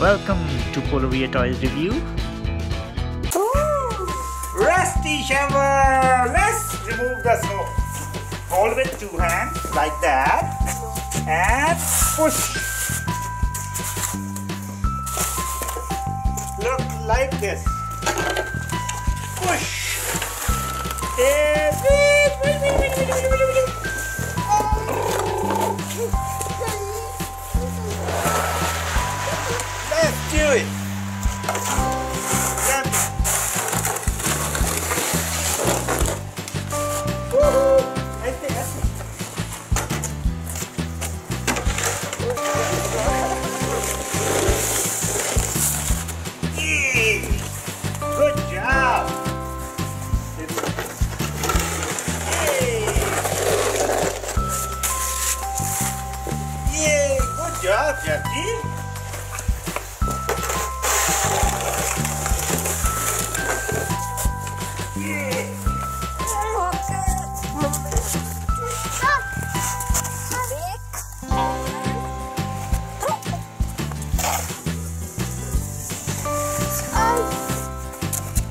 Welcome to Polar Bear Toys Review. Rusty shovel! Let's remove the snow. Hold with two hands like that and push. Look like this. Push. There. Job! Yay! Yay! Good job, Jackie!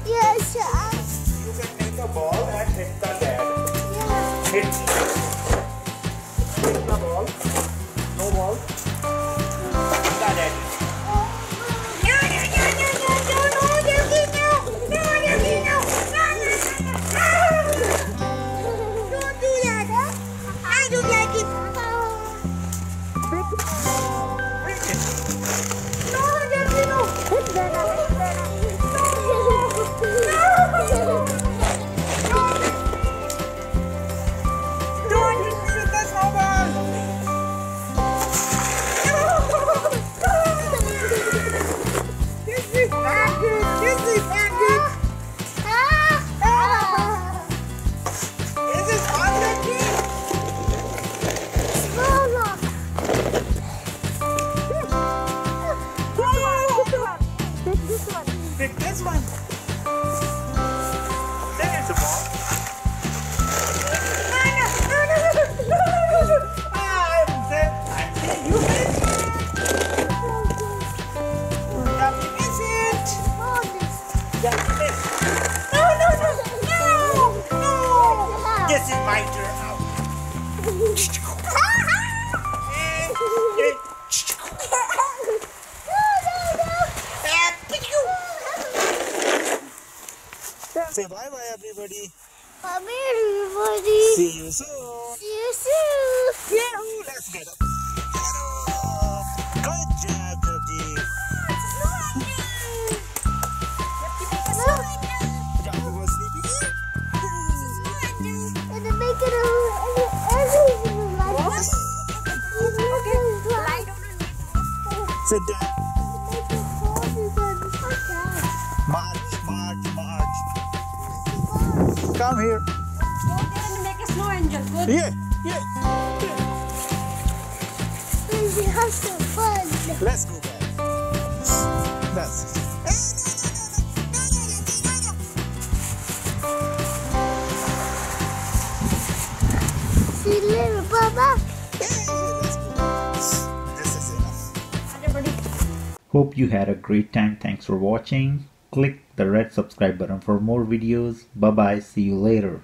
Yes, You can take a ball and hit the dad. yes. Hit. Hit the ball. No ball. Hit the daddy. Bring it. Don't Pick this one. Then a ball. I'm set. I'm saying you miss. Jump, you miss it. Jump, you miss. This is my turn and- Say bye bye, everybody. Bye Everybody, See you soon. see you soon. Yahoo! Let's get up. Get up. Good job, Jabji. Jabji was Come here. make a snow angel. Good. Yeah, yeah. Have some fun. Let's go back. That's See you later, Baba. Let's go. This is enough. Everybody. Hope you had a great time. Thanks for watching. Click the red subscribe button for more videos. Bye bye. See you later.